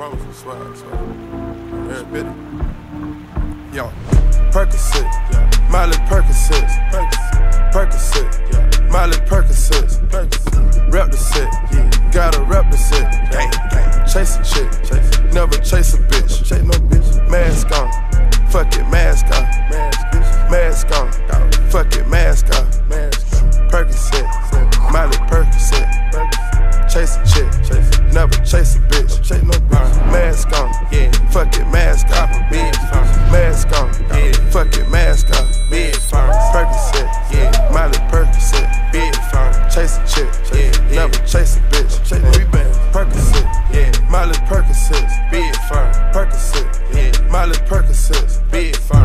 promise, I swear, I swear. Yeah. Yo, Percocet, yeah. Miley Percocet, Percocet, yeah. Miley Percocet, rep the set, yeah. gotta rep the set. Gang, gang. Chase a chick, chase. never chase a bitch. Chase no bitch. Mask on, fuck it, mask on, mask, mask on, Dog. fuck it, mask on, mask. Percocet, Miley Percocet, chase a chick, chase. never chase a chopper, bitch firm. Mask on, yeah. Fuck it, mask on, bitch firm. Percocet, yeah. Miley Percocet, bitch firm. Chase a chick, yeah. Never chase a bitch. Chase we been Percocet, yeah. Miley Percocet, bitch firm. Percocet, yeah. Miley Percocet, bitch firm.